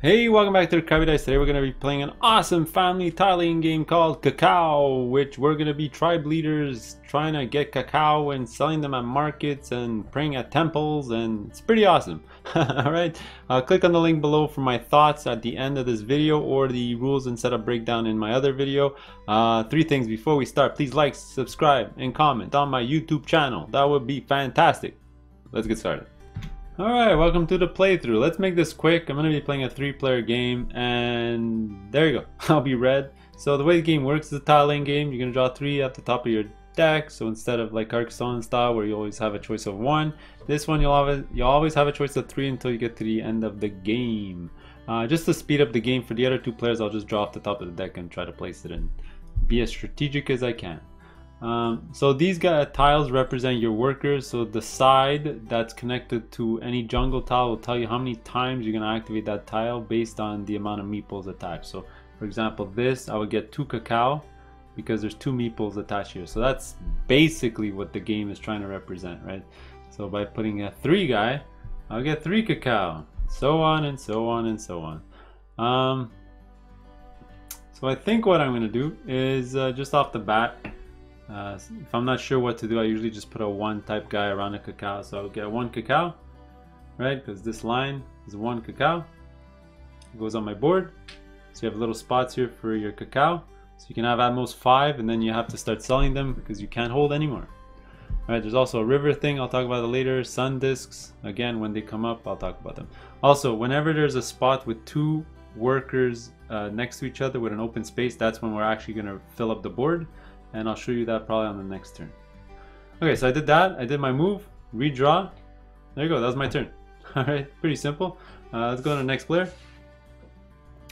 Hey, welcome back to the Crabby Dice. Today we're going to be playing an awesome family tiling game called Cacao, which we're going to be tribe leaders trying to get cacao and selling them at markets and praying at temples, and it's pretty awesome. Alright, uh, click on the link below for my thoughts at the end of this video or the rules and setup breakdown in my other video. Uh, three things before we start, please like, subscribe, and comment on my YouTube channel. That would be fantastic. Let's get started. Alright, welcome to the playthrough. Let's make this quick. I'm going to be playing a three-player game, and there you go. I'll be red. So the way the game works is a tiling game. You're going to draw three at the top of your deck. So instead of like Carcassonne style, where you always have a choice of one, this one you'll always, you'll always have a choice of three until you get to the end of the game. Uh, just to speed up the game for the other two players, I'll just draw off the top of the deck and try to place it and be as strategic as I can. Um, so these tiles represent your workers. So the side that's connected to any jungle tile will tell you how many times you're going to activate that tile based on the amount of meeples attached. So for example, this I would get two cacao because there's two meeples attached here. So that's basically what the game is trying to represent, right? So by putting a three guy, I'll get three cacao, so on and so on and so on. Um, so I think what I'm going to do is uh, just off the bat, uh, if I'm not sure what to do, I usually just put a one type guy around a cacao. So I'll get one cacao, right? Because this line is one cacao. It goes on my board. So you have little spots here for your cacao. So you can have at most five and then you have to start selling them because you can't hold anymore. All right, there's also a river thing. I'll talk about it later. Sun discs. Again, when they come up, I'll talk about them. Also, whenever there's a spot with two workers uh, next to each other with an open space, that's when we're actually going to fill up the board and I'll show you that probably on the next turn. Okay, so I did that. I did my move, redraw. There you go, that was my turn. Alright, pretty simple. Uh, let's go to the next player.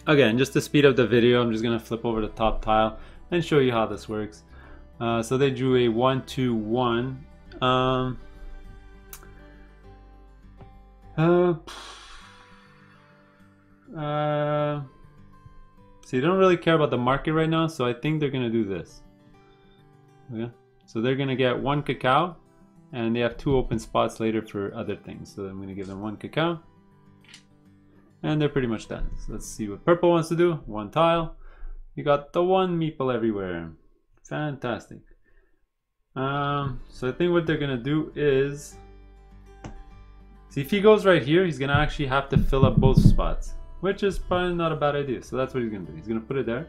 Again, just to speed up the video, I'm just to flip over the top tile and show you how this works. Uh, so they drew a 1-2-1. Um, uh, uh, so you don't really care about the market right now, so I think they're to do this. Yeah. So they're going to get one cacao and they have two open spots later for other things. So I'm going to give them one cacao and they're pretty much done. So let's see what purple wants to do. One tile. You got the one meeple everywhere. Fantastic. Um, so I think what they're going to do is See, if he goes right here, he's going to actually have to fill up both spots, which is probably not a bad idea. So that's what he's going to do. He's going to put it there.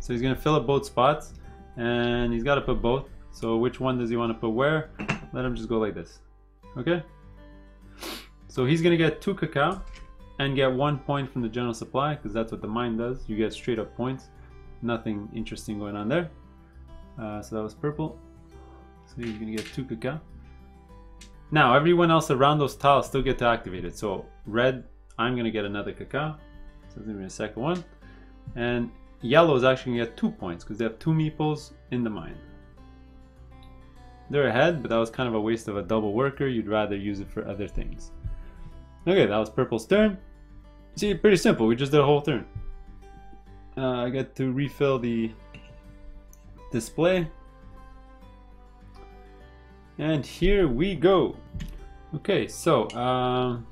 So he's going to fill up both spots and he's got to put both. So which one does he want to put where? Let him just go like this. Okay? So he's going to get two cacao and get one point from the general supply because that's what the mine does. You get straight up points. Nothing interesting going on there. Uh, so that was purple. So he's going to get two cacao. Now everyone else around those tiles still get to activate it. So red, I'm going to get another cacao. So it's going to be a second one. And Yellow is actually going to get two points because they have two meeples in the mine. They're ahead, but that was kind of a waste of a double worker. You'd rather use it for other things. Okay, that was purple's turn. See, pretty simple. We just did a whole turn. Uh, I get to refill the display. And here we go. Okay, so um,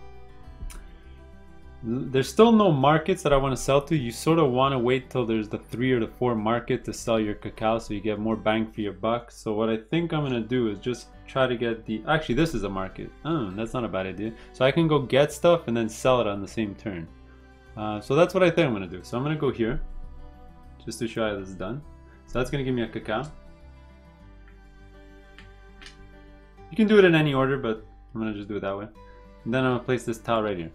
there's still no markets that I want to sell to. You sort of want to wait till there's the three or the four market to sell your cacao so you get more bang for your buck. So what I think I'm going to do is just try to get the... Actually, this is a market. Oh, that's not a bad idea. So I can go get stuff and then sell it on the same turn. Uh, so that's what I think I'm going to do. So I'm going to go here just to show you how this is done. So that's going to give me a cacao. You can do it in any order, but I'm going to just do it that way. And then I'm going to place this tile right here.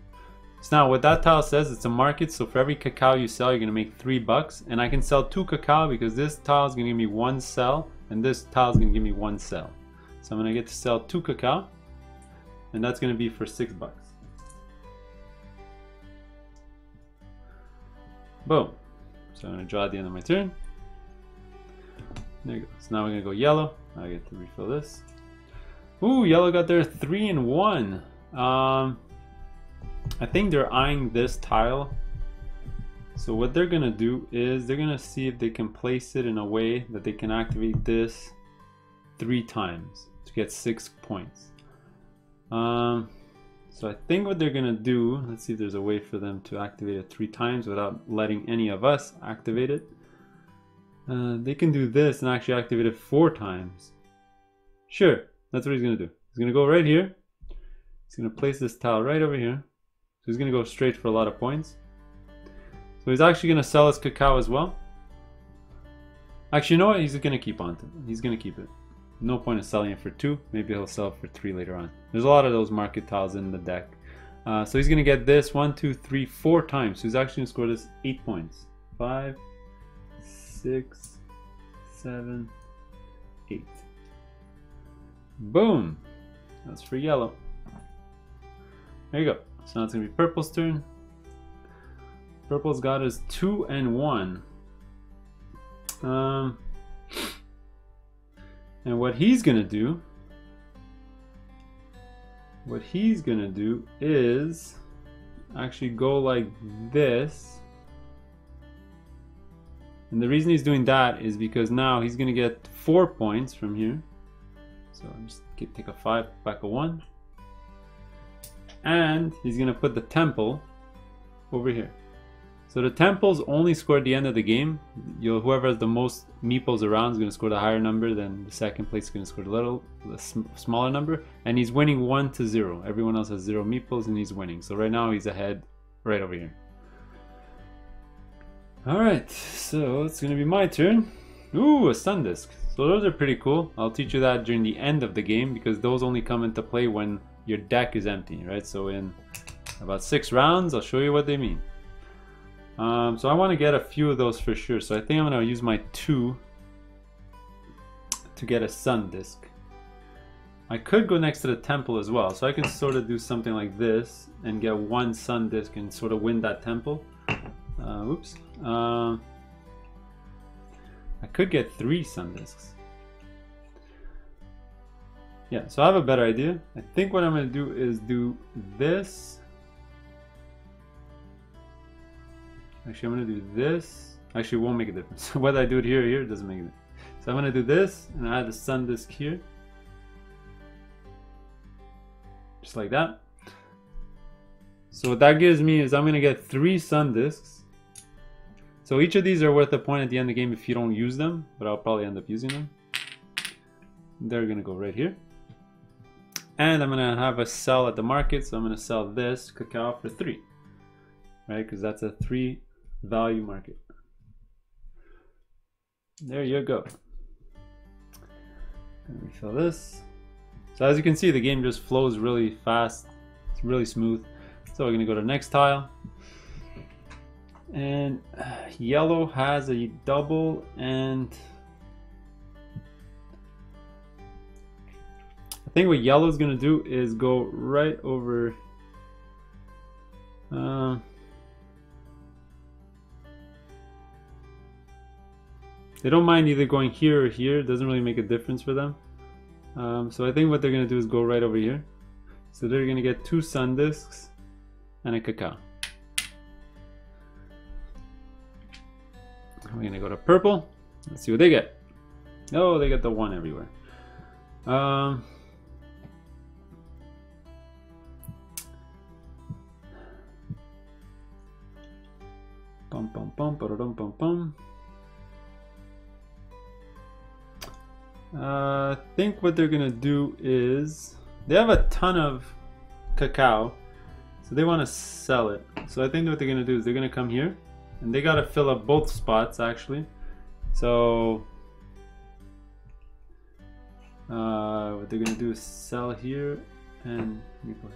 So now what that tile says, it's a market, so for every cacao you sell, you're gonna make three bucks. And I can sell two cacao because this tile is gonna give me one sell, and this tile is gonna give me one sell. So I'm gonna get to sell two cacao, and that's gonna be for six bucks. Boom. So I'm gonna draw at the end of my turn. There you go. So now we're gonna go yellow. I get to refill this. Ooh, yellow got their three and one. Um, I think they're eyeing this tile. So what they're gonna do is they're gonna see if they can place it in a way that they can activate this three times to get six points. Um, So I think what they're gonna do, let's see if there's a way for them to activate it three times without letting any of us activate it. Uh, they can do this and actually activate it four times. Sure, that's what he's gonna do. He's gonna go right here. He's gonna place this tile right over here. He's gonna go straight for a lot of points. So he's actually gonna sell his cacao as well. Actually, you know what? He's gonna keep on. He's gonna keep it. No point in selling it for two. Maybe he'll sell for three later on. There's a lot of those market tiles in the deck. Uh, so he's gonna get this one, two, three, four times. So he's actually gonna score this eight points. Five, six, seven, eight. Boom. That's for yellow. There you go. So now it's gonna be purple's turn. Purple's got his two and one. Um, and what he's gonna do, what he's gonna do is actually go like this. And the reason he's doing that is because now he's gonna get four points from here. So I'm just take a five, back a one. And he's gonna put the temple over here. So the temples only score at the end of the game. You'll, whoever has the most meeples around is going to score the higher number. Then the second place is going to score the little, the sm smaller number, and he's winning one to zero. Everyone else has zero meeples, and he's winning. So right now he's ahead, right over here. All right, so it's going to be my turn. Ooh, a sun disk. So those are pretty cool. I'll teach you that during the end of the game because those only come into play when your deck is empty, right? So in about six rounds, I'll show you what they mean. Um, so I want to get a few of those for sure. So I think I'm going to use my two to get a sun disk. I could go next to the temple as well. So I can sort of do something like this and get one sun disk and sort of win that temple. Uh, oops. Uh, I could get three sun disks. Yeah, so I have a better idea. I think what I'm going to do is do this Actually, I'm gonna do this. Actually, won't make a difference. Whether I do it here or here, it doesn't make a difference. So I'm gonna do this, and I add the sun disk here. Just like that. So what that gives me is I'm gonna get three sun disks. So each of these are worth a point at the end of the game if you don't use them, but I'll probably end up using them. They're gonna go right here. And I'm gonna have a sell at the market, so I'm gonna sell this cacao for three, right? Because that's a three value market. There you go. And refill this. So as you can see, the game just flows really fast. It's really smooth. So we're gonna go to next tile. And uh, yellow has a double and think what yellow is gonna do is go right over uh, They don't mind either going here or here. It doesn't really make a difference for them. Um, so I think what they're going to do is go right over here. So they're going to get two sun disks and a cacao. We're going to go to purple. Let's see what they get. Oh, they get the one everywhere. Um, Bum bum bum bum bum. Uh, I think what they're gonna do is they have a ton of cacao, so they want to sell it. So I think what they're gonna do is they're gonna come here, and they gotta fill up both spots actually. So uh, what they're gonna do is sell here and refill.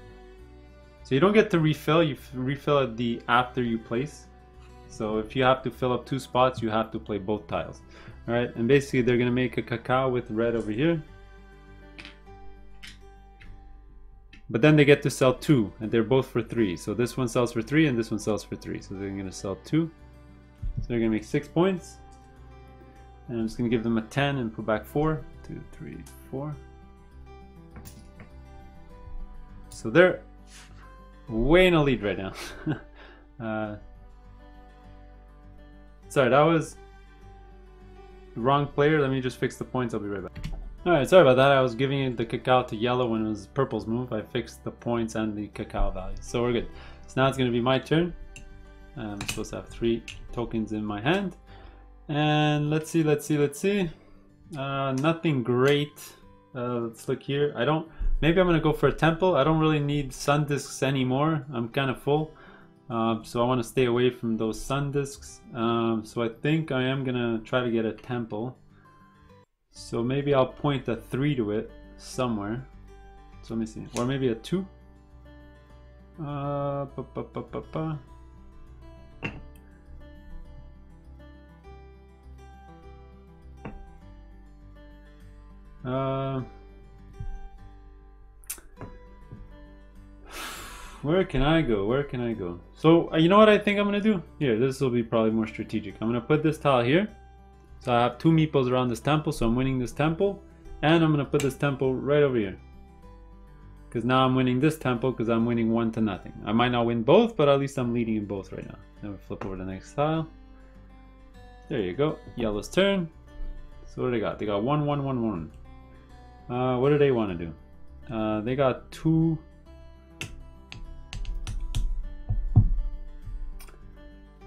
so you don't get to refill. You refill at the after you place. So if you have to fill up two spots, you have to play both tiles. All right, and basically they're gonna make a cacao with red over here. But then they get to sell two, and they're both for three. So this one sells for three, and this one sells for three. So they're gonna sell two. So they're gonna make six points. And I'm just gonna give them a 10 and put back four. Two, three, four. So they're way in a lead right now. uh, sorry, that was Wrong player. Let me just fix the points. I'll be right back. Alright, sorry about that. I was giving the cacao to yellow when it was purple's move. I fixed the points and the cacao value. So we're good. So now it's going to be my turn. I'm supposed to have three tokens in my hand. And let's see, let's see, let's see. Uh, nothing great. Uh, let's look here. I don't... Maybe I'm going to go for a temple. I don't really need sun discs anymore. I'm kind of full. Uh, so I want to stay away from those sun discs. Um, so I think I am going to try to get a temple. So maybe I'll point a 3 to it somewhere. So let me see. Or maybe a 2. Uh, ba, ba, ba. Uh, where can I go? Where can I go? So, uh, you know what I think I'm going to do? Here, this will be probably more strategic. I'm going to put this tile here. So I have two meeples around this temple, so I'm winning this temple. And I'm going to put this temple right over here. Because now I'm winning this temple because I'm winning one to nothing. I might not win both, but at least I'm leading in both right now. Then we flip over to the next tile. There you go. Yellow's turn. So what do they got? They got one, one, one, one. Uh, what do they want to do? Uh, they got two.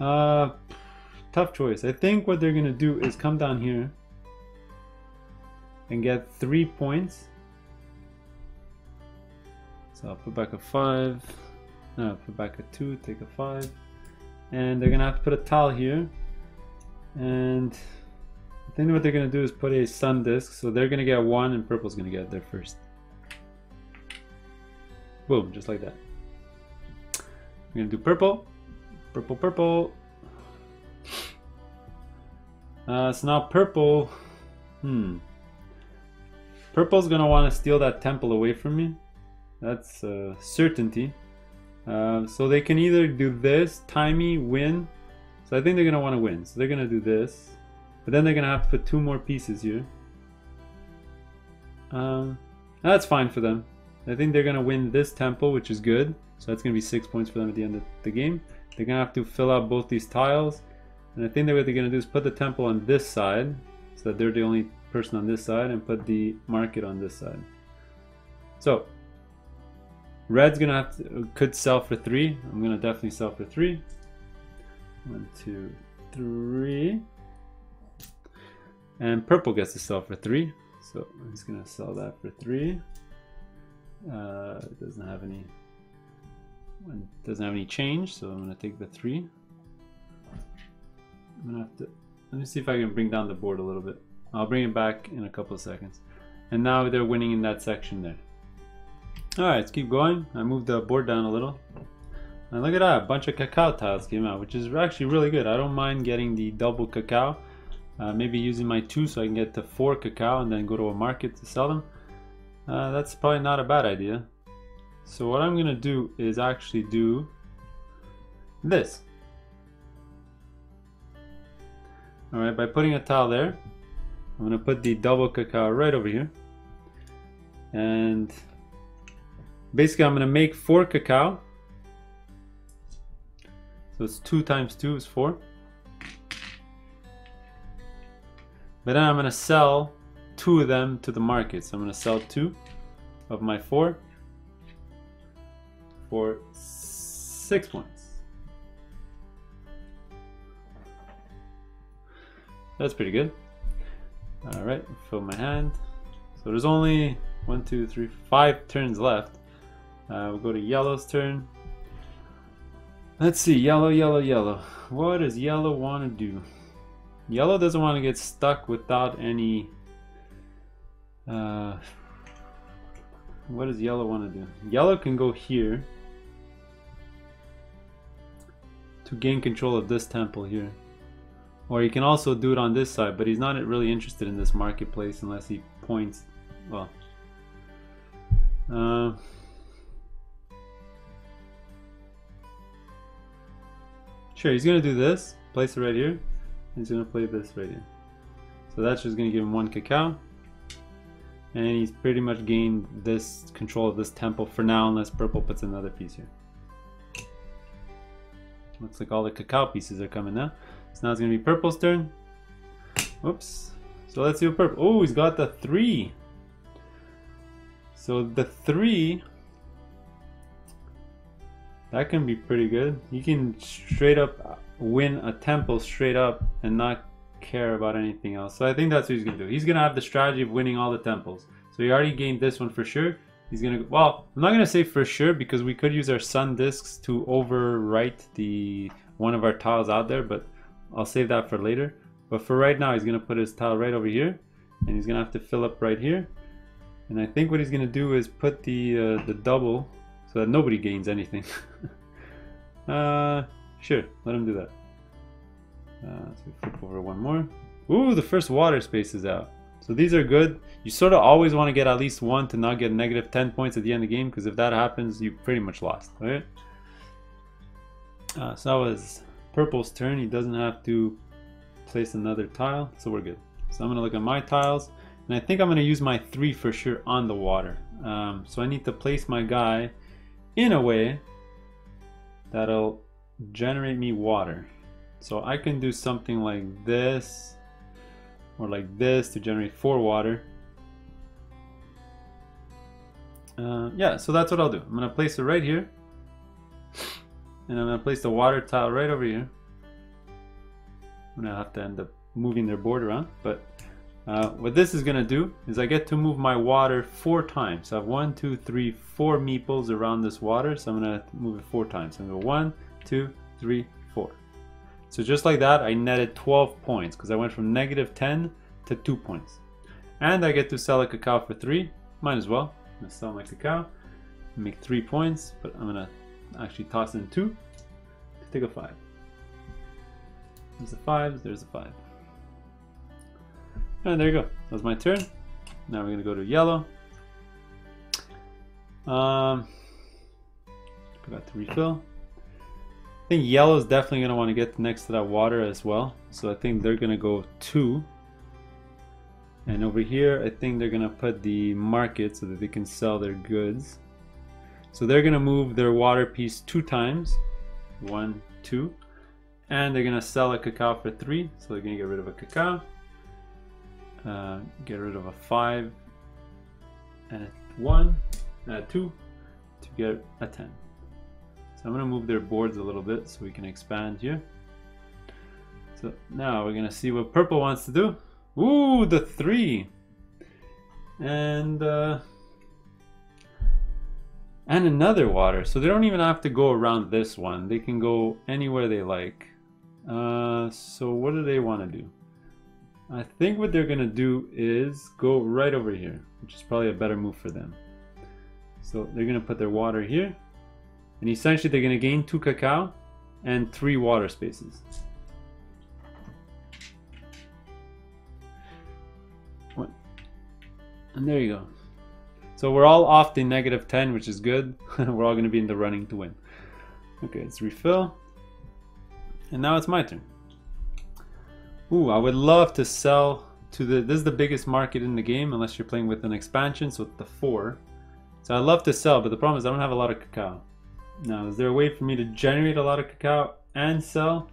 Uh, tough choice. I think what they're going to do is come down here and get three points. So I'll put back a five. No, put back a two, take a five. And they're going to have to put a tile here. And I think what they're going to do is put a sun disk. So they're going to get one and purple's going to get there first. Boom, just like that. We're going to do purple. Purple, purple. Uh, so now purple, hmm. Purple's gonna want to steal that temple away from me. That's a certainty. Uh, so they can either do this, timey, win. So I think they're gonna want to win. So they're gonna do this. But then they're gonna have to put two more pieces here. Um, that's fine for them. I think they're gonna win this temple, which is good. So that's gonna be six points for them at the end of the game. They're gonna have to fill out both these tiles. And I think that what they're to do is put the temple on this side, so that they're the only person on this side, and put the market on this side. So, red's to have to, could sell for three. I'm to definitely sell for three. One, two, three. And purple gets to sell for three. So I'm just to sell that for three. Uh, it doesn't have any doesn't have any change, so I'm to take the three. I'm gonna have to, let me see if I can bring down the board a little bit. I'll bring it back in a couple of seconds. And now they're winning in that section there. Alright, let's keep going. I moved the board down a little. And look at that, a bunch of cacao tiles came out, which is actually really good. I don't mind getting the double cacao. Uh, maybe using my two so I can get to four cacao and then go to a market to sell them. Uh, that's probably not a bad idea. So what I'm gonna do is actually do this. Alright, by putting a tile there, I'm to put the double cacao right over here. And basically I'm going to make four cacao. So it's two times two is four. But then I'm going to sell two of them to the market. So I'm to sell two of my four for six points. That's pretty good. All right, fill my hand. So there's only one, two, three, five turns left. Uh, we'll go to yellow's turn. Let's see, yellow, yellow, yellow. What does yellow want to do? Yellow doesn't want to get stuck without any... Uh, what does yellow want to do? Yellow can go here gain control of this temple here. Or you can also do it on this side, but he's not really interested in this marketplace unless he points, well. Uh, sure, he's to do this, place it right here. And he's to play this right here. So that's just to give him one cacao. And he's pretty much gained this control of this temple for now, unless purple puts another piece here. Looks like all the cacao pieces are coming now. So now it's going to be purple's turn. Oops. So let's see what purple... Oh, he's got the three. So the three, that can be pretty good. You can straight up win a temple straight up and not care about anything else. So I think that's what he's gonna do. He's gonna have the strategy of winning all the temples. So he already gained this one for sure. He's gonna, well, I'm not gonna say for sure because we could use our sun discs to overwrite the one of our tiles out there, but I'll save that for later. But for right now, he's gonna put his tile right over here and he's gonna have to fill up right here. And I think what he's gonna do is put the uh, the double so that nobody gains anything. uh, sure, let him do that. Uh, so flip over one more. Ooh, the first water space is out. So these are good. You sort of always want to get at least one to not get negative 10 points at the end of the game because if that happens, you pretty much lost, right? Uh, so that was purple's turn. He doesn't have to place another tile, so we're good. So I'm going to look at my tiles, and I think I'm going to use my three for sure on the water. Um, so I need to place my guy in a way that'll generate me water. So I can do something like this or like this to generate four water. Uh, yeah, so that's what I'll do. I'm gonna place it right here. And I'm gonna place the water tile right over here. I'm gonna have to end up moving their board around, but uh, what this is gonna do is I get to move my water four times. So I have one, two, three, four meeples around this water. So I'm gonna move it four times. I'm gonna go one, two, three. So just like that, I netted 12 points because I went from negative 10 to 2 points. And I get to sell a cacao for 3. Might as well. I'm going to sell my cacao, make 3 points, but I'm going to actually toss in 2 to take a 5. There's a 5, there's a 5. And there you go. That was my turn. Now we're going to go to yellow. Um, forgot to refill. I think yellow is definitely going to want to get next to that water as well. So I think they're going to go two. And over here, I think they're going to put the market so that they can sell their goods. So they're going to move their water piece two times. One, two. And they're going to sell a cacao for three. So they're going to get rid of a cacao. Uh, get rid of a five and a one, and a two to get a 10. So I'm going to move their boards a little bit so we can expand here. So now we're going to see what purple wants to do. Ooh, the three. And, uh, and another water. So they don't even have to go around this one. They can go anywhere they like. Uh, so what do they want to do? I think what they're going to do is go right over here, which is probably a better move for them. So they're going to put their water here. And essentially they're going to gain two cacao and three water spaces. And there you go. So we're all off the negative 10, which is good. we're all going to be in the running to win. Okay, let's refill. And now it's my turn. Ooh, I would love to sell to the... This is the biggest market in the game, unless you're playing with an expansion, so the 4. So I'd love to sell, but the problem is I don't have a lot of cacao. Now, is there a way for me to generate a lot of cacao and sell?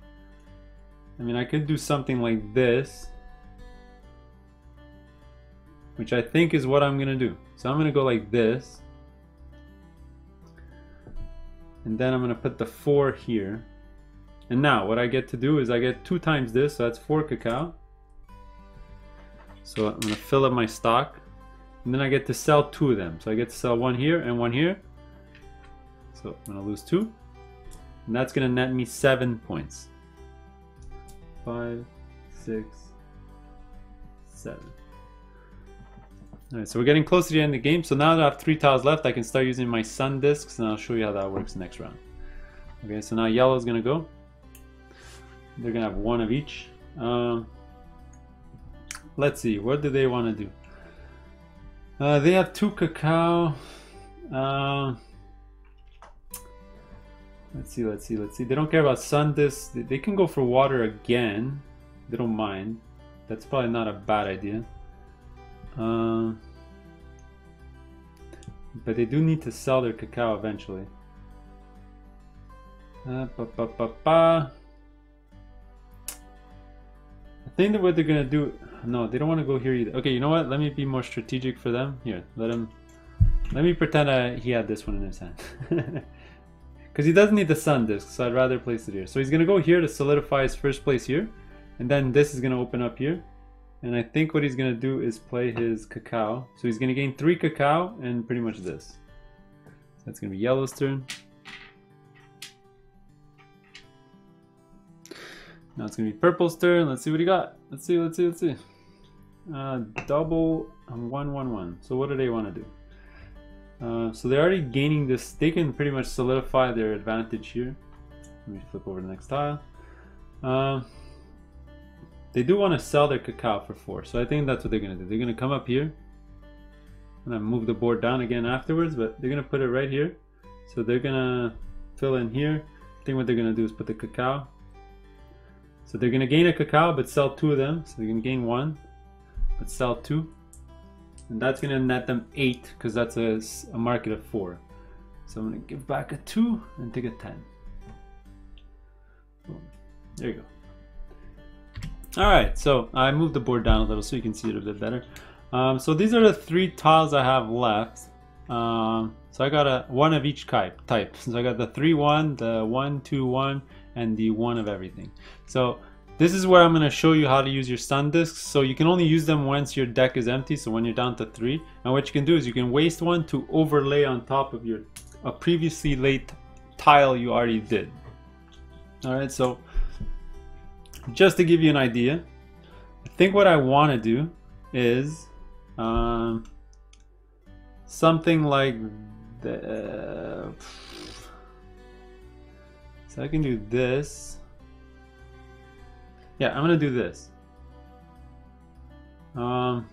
I mean, I could do something like this, which I think is what I'm gonna do. So I'm gonna go like this, and then I'm gonna put the four here. And now what I get to do is I get two times this, so that's four cacao. So I'm gonna fill up my stock, and then I get to sell two of them. So I get to sell one here and one here. So I'm going to lose two. And that's going to net me seven points. Five, six, seven. Alright, so we're getting close to the end of the game. So now that I have three tiles left, I can start using my sun discs and I'll show you how that works next round. Okay, so now yellow is going to go. They're going to have one of each. Um, let's see, what do they want to do? Uh, they have two cacao. Uh, Let's see, let's see, let's see. They don't care about sun discs. They can go for water again. They don't mind. That's probably not a bad idea. Uh, but they do need to sell their cacao eventually. Uh, ba, ba, ba, ba. I think that what they're gonna do. No, they don't want to go here either. Okay, you know what? Let me be more strategic for them. Here, let them Let me pretend he had this one in his hand. Because he doesn't need the sun disk, so I'd rather place it here. So he's going to go here to solidify his first place here. And then this is going to open up here. And I think what he's going to do is play his cacao. So he's going to gain three cacao and pretty much this. That's going to be yellow's turn. Now it's going to be purple's turn. Let's see what he got. Let's see, let's see, let's see. Uh, double one, one, one. So what do they want to do? Uh, so they're already gaining this. They can pretty much solidify their advantage here. Let me flip over the next tile. Uh, they do want to sell their cacao for four, so I think that's what they're going to do. They're going to come up here and then move the board down again afterwards, but they're going to put it right here. So they're going to fill in here. I think what they're going to do is put the cacao. So they're going to gain a cacao, but sell two of them. So they're going to gain one, but sell two. And that's to net them 8 because that's a, a, market of 4. So I'm to give back a 2 and take a 10. Boom. There you go. Alright, so I moved the board down a little so you can see it a bit better. Um, so these are the three tiles I have left. Um, so I got a one of each type. type. So I got the 3-1, the 1-2-1, and the 1 of everything. So this is where I'm going to show you how to use your sun discs. So you can only use them once your deck is empty, so when you're down to three. And what you can do is you can waste one to overlay on top of your a previously laid tile you already did. Alright, so just to give you an idea, I think what I want to do is um, something like the, so I can do this yeah, I'm gonna do this. Um,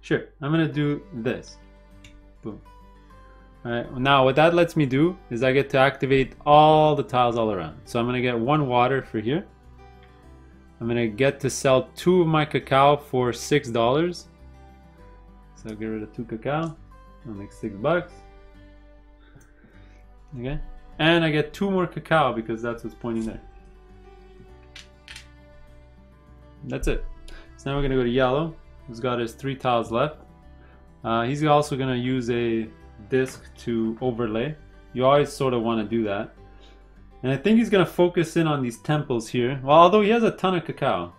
sure, I'm gonna do this. Boom. Alright, now what that lets me do is I get to activate all the tiles all around. So I'm gonna get one water for here. I'm gonna get to sell two of my cacao for six dollars. So I'll get rid of two cacao. I'll make six bucks. Okay. And I get two more cacao because that's what's pointing there. That's it. So now we're to go to yellow. He's got his three tiles left. Uh, he's also to use a disc to overlay. You always sort of want to do that. And I think he's to focus in on these temples here. Well, although he has a ton of cacao.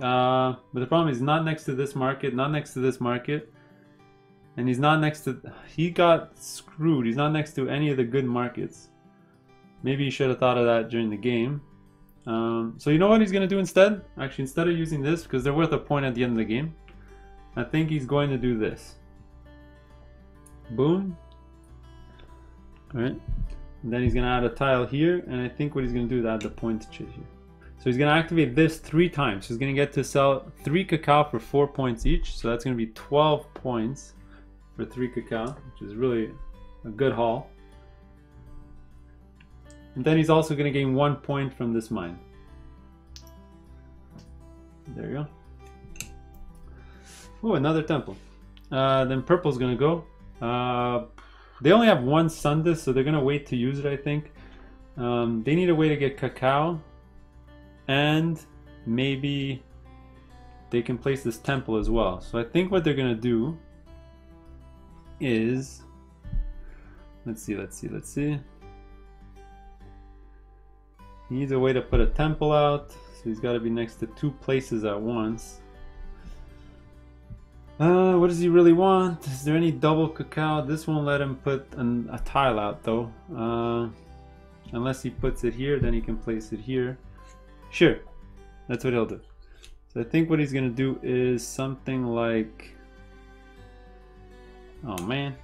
Uh, but the problem is not next to this market, not next to this market. And he's not next to... He got screwed. He's not next to any of the good markets. Maybe he should have thought of that during the game. Um, so you know what he's going to do instead? Actually, instead of using this, because they're worth a point at the end of the game, I think he's going to do this. Boom. Alright. then he's going to add a tile here, and I think what he's going to do is add the point to here. So he's going to activate this three times. He's going to get to sell three cacao for four points each. So that's going to be 12 points for three cacao, which is really a good haul. And then he's also going to gain one point from this mine. There you go. Oh, another temple. Uh, then purple's going to go. Uh, they only have one sun disc, so they're going to wait to use it, I think. Um, they need a way to get cacao. And maybe they can place this temple as well. So I think what they're going to do is, let's see, let's see, let's see. He needs a way to put a temple out, so he's got to be next to two places at once. Uh, what does he really want? Is there any double cacao? This won't let him put an, a tile out though. Uh, unless he puts it here, then he can place it here. Sure, that's what he'll do. So I think what he's gonna do is something like Oh man.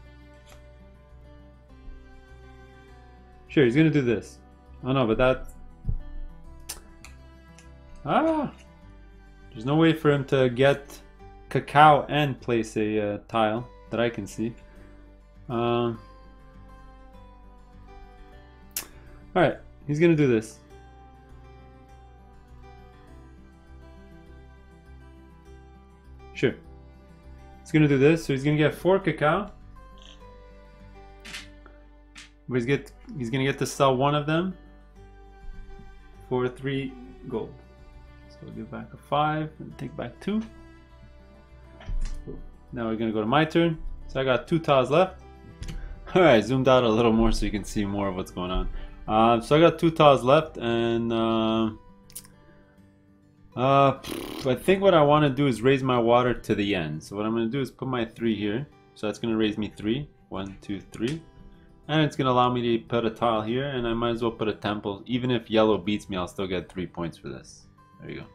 Sure, he's gonna do this. Oh no, but that... Ah! There's no way for him to get cacao and place a uh, tile that I can see. Um, Alright, he's gonna do this. Sure. He's gonna do this, so he's gonna get four cacao. But he's get he's gonna get to sell one of them for three gold. So we'll give back a five and take back two. Now we're gonna go to my turn. So I got two tiles left. All right, zoomed out a little more so you can see more of what's going on. Uh, so I got two tiles left and uh, uh, I think what I want to do is raise my water to the end. So what I'm going to do is put my three here. So that's going to raise me three. One, two, three. And it's going to allow me to put a tile here and I might as well put a temple. Even if yellow beats me, I'll still get three points for this. There you go.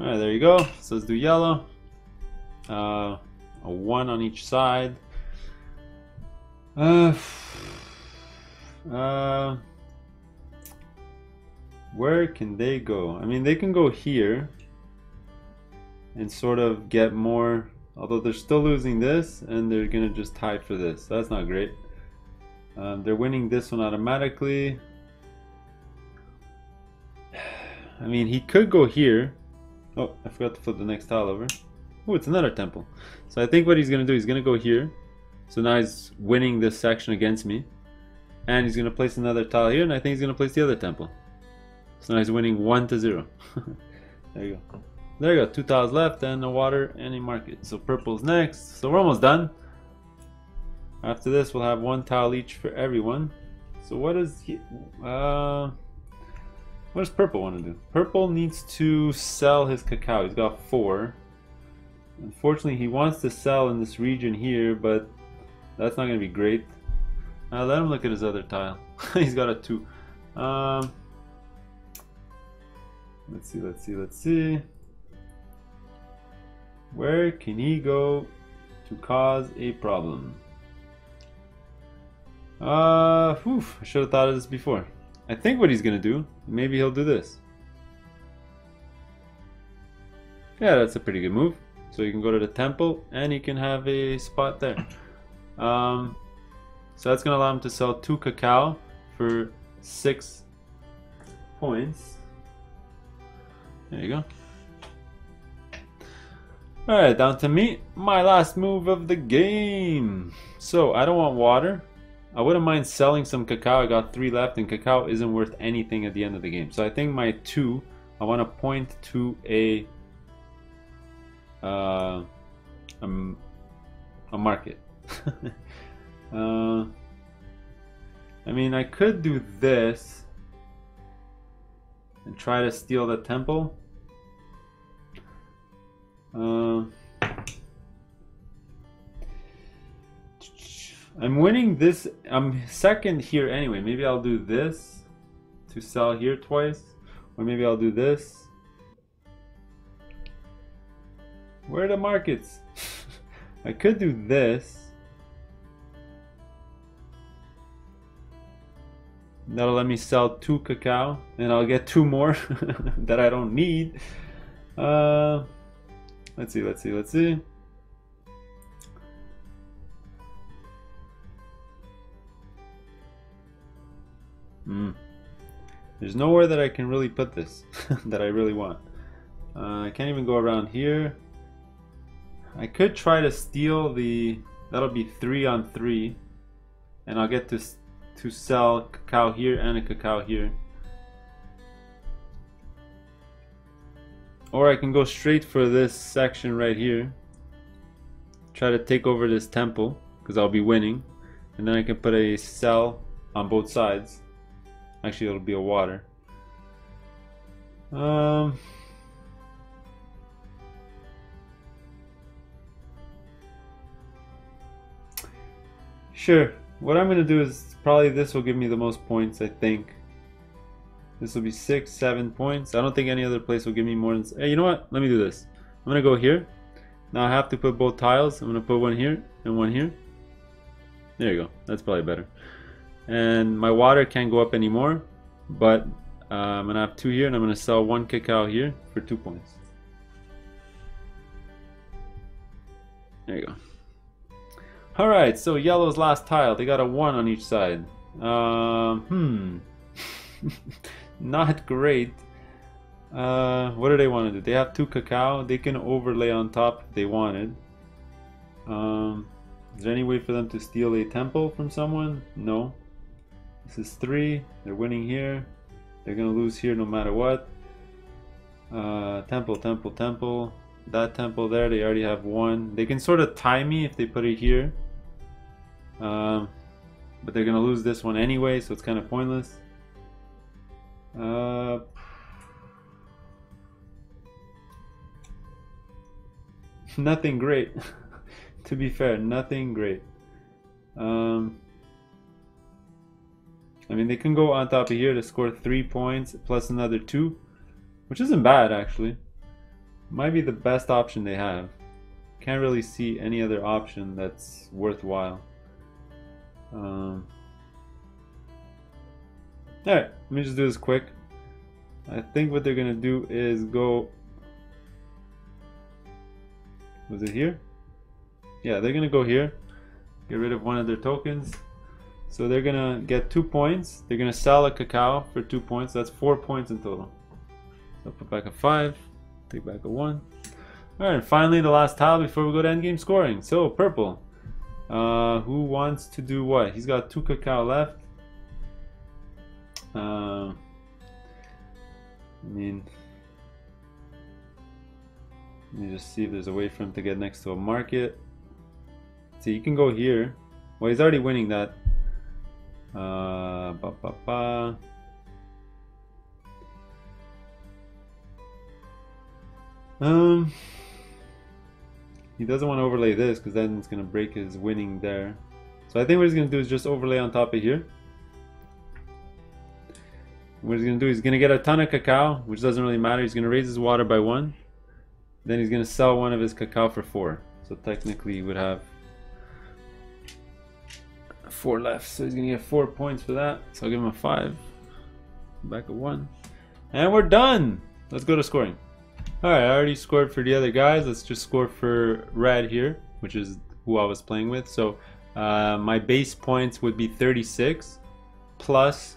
Alright, there you go. So let's do yellow. Uh, a one on each side. Uh, uh, where can they go? I mean, they can go here and sort of get more, although they're still losing this and they're going to just tie for this. That's not great. Um, they're winning this one automatically. I mean, he could go here. Oh, I forgot to flip the next tile over. Oh, it's another temple. So I think what he's going to do, he's to go here. So now he's winning this section against me. And he's going to place another tile here, and I think he's going to place the other temple. So now he's winning 1 to 0. there you go. There you go, two tiles left, and the water and a market. So purple's next. So we're almost done. After this, we'll have one tile each for everyone. So what does he... Uh, what does purple want to do? Purple needs to sell his cacao. He's got four. Unfortunately, he wants to sell in this region here, but that's not going to be great. Uh, let him look at his other tile. He's got a 2. Um, let's see, let's see, let's see. Where can he go to cause a problem? Uh, whew, I should have thought of this before. I think what he's going to do, maybe he'll do this. Yeah, that's a pretty good move. So you can go to the temple and you can have a spot there. Um, so that's going to allow him to sell two cacao for six points. There you go. Alright, down to me. My last move of the game. So, I don't want water. I wouldn't mind selling some cacao. I got three left, and cacao isn't worth anything at the end of the game. So I think my two, I want to point to a, uh, a, a market. uh, I mean, I could do this and try to steal the temple. Uh, I'm winning this. I'm second here anyway. Maybe I'll do this to sell here twice. Or maybe I'll do this. Where are the markets? I could do this. That'll let me sell two cacao, and I'll get two more that I don't need. Uh, let's see, let's see, let's see. Hmm. There's nowhere that I can really put this that I really want. Uh, I can't even go around here. I could try to steal the... That'll be three on three. And I'll get to to sell cacao here and a cacao here. Or I can go straight for this section right here. Try to take over this temple because I'll be winning. And then I can put a cell on both sides. Actually, it'll be a water. Um, sure. What I'm going to do is probably this will give me the most points, I think. This will be six, seven points. I don't think any other place will give me more than... Hey, you know what? Let me do this. I'm going to go here. Now I have to put both tiles. I'm going to put one here and one here. There you go. That's probably better. And my water can't go up anymore. But uh, I'm going to have two here and I'm going to sell one cacao here for two points. There you go. Alright, so yellow's last tile. They got a 1 on each side. Um, hmm. Not great. Uh, what do they want to do? They have two cacao. They can overlay on top if they wanted. Um, is there any way for them to steal a temple from someone? No. This is three. They're winning here. They're going to lose here no matter what. Uh, temple, temple, temple. That temple there, they already have one. They can sort of tie me if they put it here. Um, but they're going to lose this one anyway, so it's kind of pointless. Uh, nothing great. to be fair, nothing great. Um, I mean, they can go on top of here to score three points plus another two, which isn't bad actually. Might be the best option they have. Can't really see any other option that's worthwhile. Um, Alright, let me just do this quick. I think what they're gonna do is go. Was it here? Yeah, they're gonna go here. Get rid of one of their tokens. So they're gonna get two points. They're gonna sell a cacao for two points. That's four points in total. So put back a five, take back a one. All right, finally the last tile before we go to endgame scoring. So purple, uh, who wants to do what? He's got two cacao left. Uh, I mean, let me just see if there's a way for him to get next to a market. See, you can go here. Well, he's already winning that. Uh, ba, ba, ba. Um, he doesn't want to overlay this because then it's going to break his winning there. So I think what he's going to do is just overlay on top of here. What he's going to do, he's going to get a ton of cacao, which doesn't really matter. He's going to raise his water by one. Then he's going to sell one of his cacao for four. So technically he would have four left. So he's going to get four points for that. So I'll give him a five. Back at one. And we're done. Let's go to scoring. Alright, I already scored for the other guys. Let's just score for red here, which is who I was playing with. So uh, my base points would be 36 plus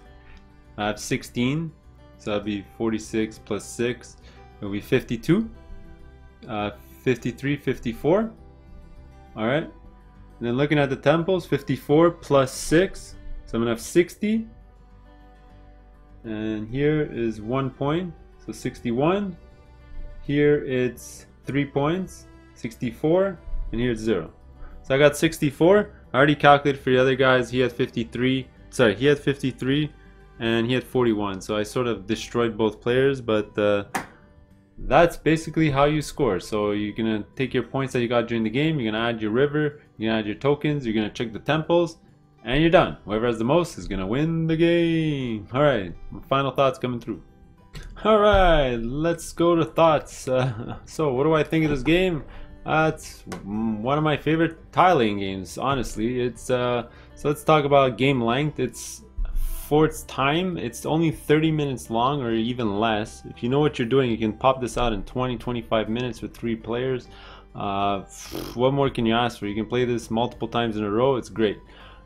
I have 16. So that'd be 46 plus 6. It would be 52. Uh, 53, 54. Alright. And then looking at the temples, 54 plus 6. So I'm going to have 60. And here is one point. So 61. Here it's three points, 64, and here it's zero. So I got 64. I already calculated for the other guys. He had 53. Sorry, he had 53, and he had 41. So I sort of destroyed both players, but uh, that's basically how you score. So you're gonna take your points that you got during the game. You're gonna add your river. You're gonna add your tokens. You're gonna check the temples, and you're done. Whoever has the most is gonna win the game. All right, final thoughts coming through. Alright, let's go to thoughts. Uh, so, what do I think of this game? Uh, it's one of my favorite tiling games, honestly. It's uh, So let's talk about game length. It's For its time, it's only 30 minutes long or even less. If you know what you're doing, you can pop this out in 20-25 minutes with three players. Uh, what more can you ask for? You can play this multiple times in a row. It's great.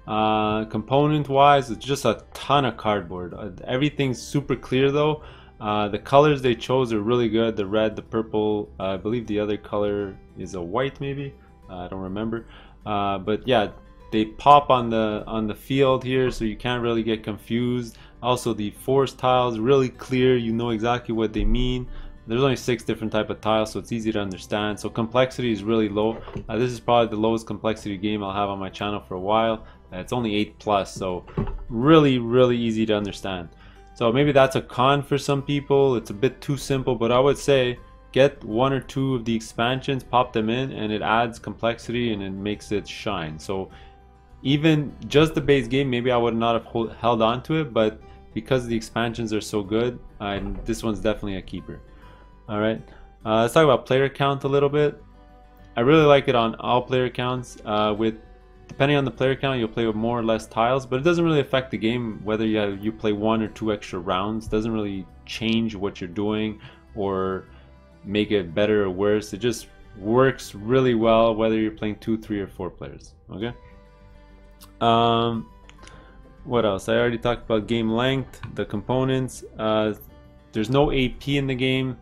Uh, component wise, it's just a ton of cardboard. Uh, everything's super clear though. Uh, the colors they chose are really good. The red, the purple. Uh, I believe the other color is a white, maybe. Uh, I don't remember. But yeah, they pop on the on the field here, so you can't really get confused. Also, the force tiles really clear. You know exactly what they mean. There's only six different type of tiles, so it's easy to understand. So complexity is really low. Uh, this is probably the lowest complexity game I'll have on my channel for a while. it's only eight plus, so really, really easy to understand. So maybe that's a con for some people. It's a bit too simple, but I would say get one or two of the expansions, pop them in, and it adds complexity and it makes it shine. So even just the base game, maybe I would not have hold, held on to it, but because the expansions are so good, this one's definitely a keeper. All right, uh, let's talk about player count a little bit. I really like it on all player counts. Uh, with Depending on the player count, you'll play with more or less tiles, but it doesn't really affect the game whether you, have, you play one or two extra rounds. It doesn't really change what you're doing or make it better or worse. It just works really well whether you're playing two, three, or four players. Okay. Um, what else? I already talked about game length, the components. Uh, there's no AP in the game.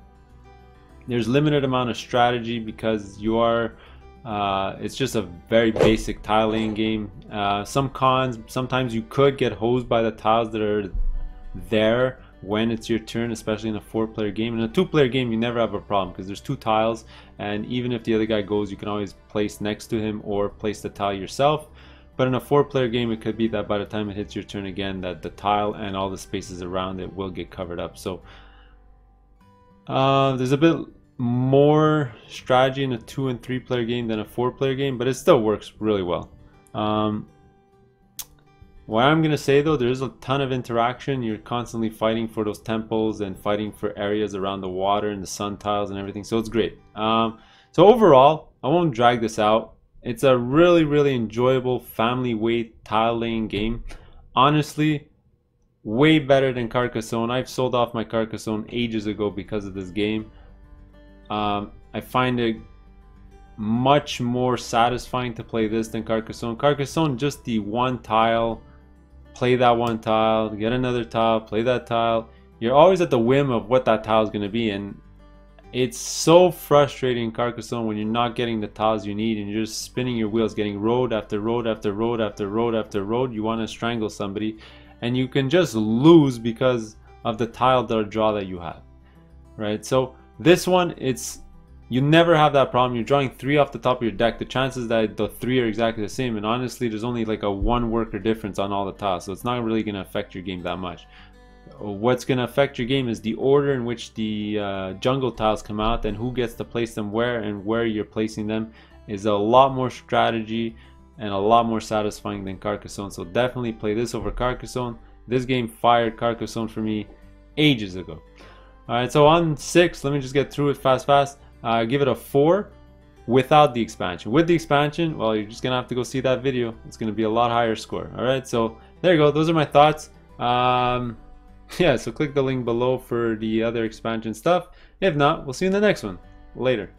There's limited amount of strategy because you are uh, it's just a very basic tiling game. Uh, some cons, sometimes you could get hosed by the tiles that are there, when it's your turn, especially in a four player game. In a two player game, you never have a problem because there's two tiles, and even if the other guy goes, you can always place next to him or place the tile yourself. But in a four player game, it could be that by the time it hits your turn again, that the tile and all the spaces around it will get covered up. So uh, there's a bit more strategy in a two and three player game than a four player game, but it still works really well. Um, what I'm gonna say though, there's a ton of interaction. You're constantly fighting for those temples and fighting for areas around the water and the sun tiles and everything. So it's great. Um, so overall, I won't drag this out. It's a really, really enjoyable family weight tile laying game. Honestly, way better than Carcassonne. I've sold off my Carcassonne ages ago because of this game. Um, I find it much more satisfying to play this than Carcassonne. Carcassonne, just the one tile play that one tile, get another tile, play that tile. You're always at the whim of what that tile is going to be. And it's so frustrating in Carcassonne when you're not getting the tiles you need and you're just spinning your wheels, getting road after road after road after road after road. You want to strangle somebody and you can just lose because of the tile draw that you have. Right? So this one, it's you never have that problem. You're drawing three off the top of your deck. The chances that the three are exactly the same, and honestly, there's only like a one worker difference on all the tiles, so it's not really going to affect your game that much. What's going to affect your game is the order in which the uh, jungle tiles come out and who gets to place them where and where you're placing them is a lot more strategy and a lot more satisfying than Carcassonne. So definitely play this over Carcassonne. This game fired Carcassonne for me ages ago. Alright, so on 6, let me just get through it fast fast. Uh, give it a 4 without the expansion. With the expansion, well, you're just going to have to go see that video. It's going to be a lot higher score. All right, so there you go. Those are my thoughts. Um, yeah, so click the link below for the other expansion stuff. If not, we'll see you in the next one. Later.